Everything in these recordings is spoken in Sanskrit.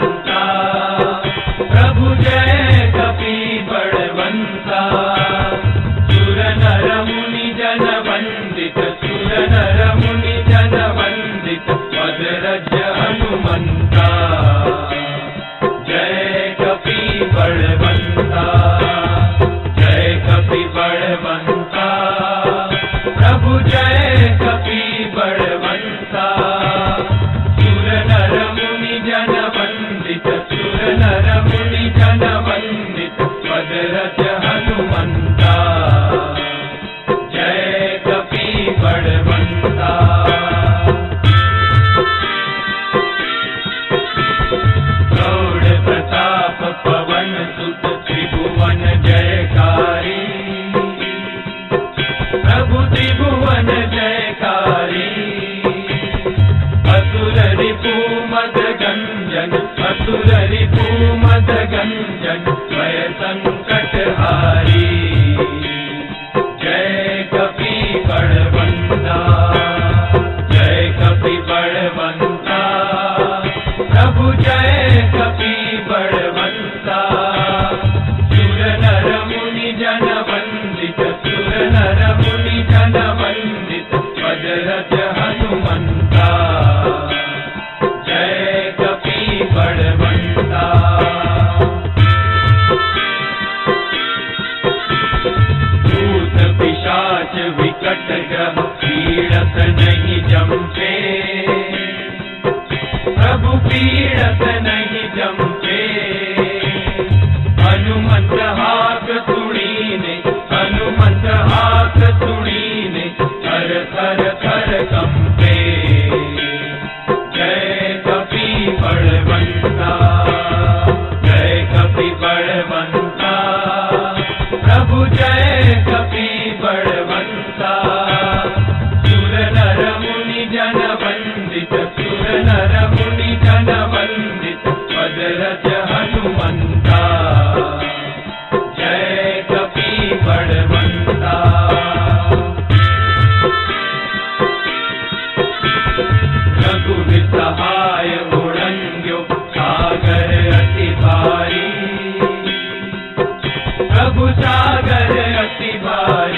बंसा प्रभु जय कपि बड़वंसा सुर नर मुनि जन वंदित सुर नर मुनि जन वंदित पद रज हनुमंता। जय कपि बड़ मन जयकारी। असुर गंजन असुर रिपु मद गंजन भय संकट हारी। पीड़त नहीं जमके। हनुमत हाथ सुणीने हनुमत हाथ सुणीने थर थर थर कंपे। जय कपि बड़वंता जय कपि बड़वंता प्रभु जय Hari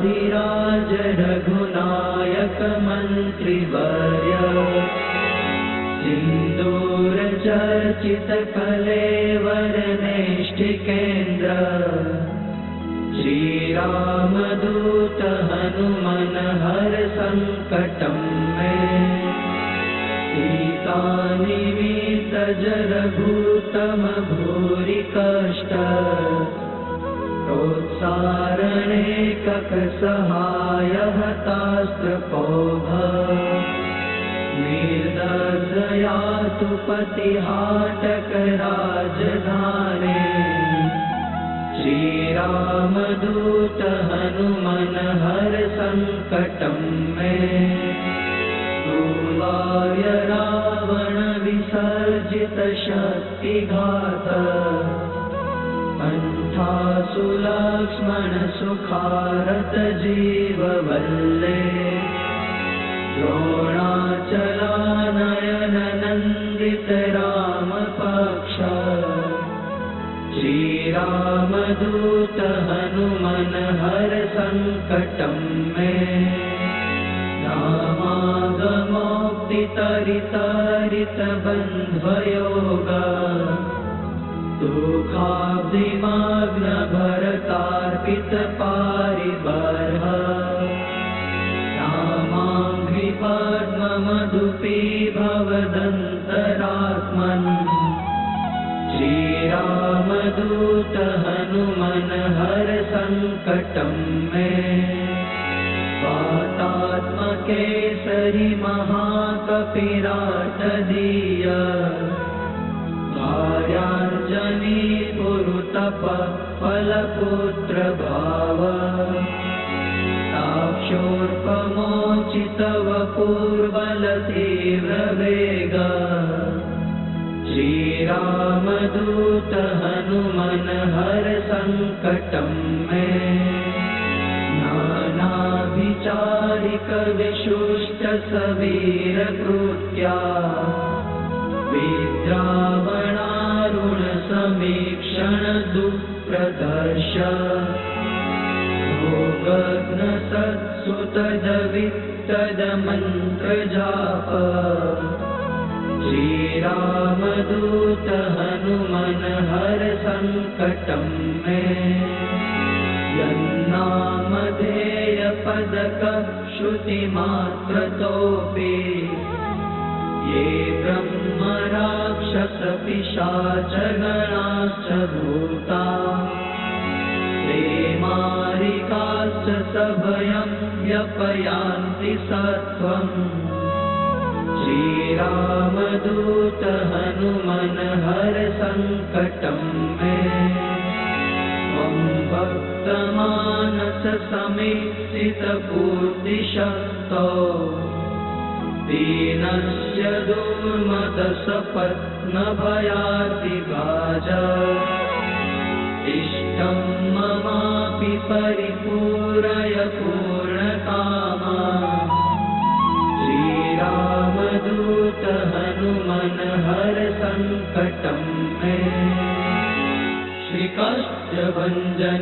श्रीराज रघुनायकमन्त्रिवर्य सिन्दूरचर्चितफलेवरनेष्टिकेन्द्र श्रीरामदूतहनुमनहर सङ्कटं मे सीतानि मे सजरभूतमभूरि कष्ट प्रोत्सारणे ककसहाय हतास्त्रपोभ निर्दर्शया तु पतिहाटकराजधाने श्रीरामदूत हनुमन हर सङ्कटं मे। दूलाय रावण विसर्जित शक्तिघात कण्ठासु लक्ष्मण सुखारत जीववल्ले। द्रोणाचलानयन नन्दित रामपक्ष श्रीरामदूत हनुमन हर सङ्कटं मे। रामागमोक्तितरितरितबन्ध्वयोग दुःखाब्धिमाग्न भरतार्पित भवदन्तरात्मन् श्रीरामदूत हनुमन हर सङ्कटं मे। वातात्मकेसरि महाकपिराटदीय कार्याञ्जनी कुरुतप फलपुत्रभाव। साक्षोर्पमोचितव पूर्वलतीव्रवेग श्रीरामदूत हनुमन हर सङ्कटं मे। नानाभिचारिकविशुष्ट सबीरकृत्या विद्रावणारुणसमीक्षण दुःप्रदर्श भोगग्न सत्सुतदवित्तदमन्त्रजाप श्रीरामदूत हनुमन हर सङ्कटं मे यन्नामधेयपदक श्रुतिमात्रतोऽपि ये ब्रह्म राक्षसपिशाचगणाश्च भूता प्रेमारिकाश्च सभयं व्यपयान्ति सत्त्वम् श्रीरामदूत हनुमन हर सङ्कटं मे। त्वं भक्तमानस समीक्षितपूर्तिशक्तो दीनस्य दुर्मदसपत्नभयातिभाज इष्टं ममापि परिपूरय पूर्णकामा। श्रीरामदूत हनुमन हर सङ्कटं मे। देवनी जय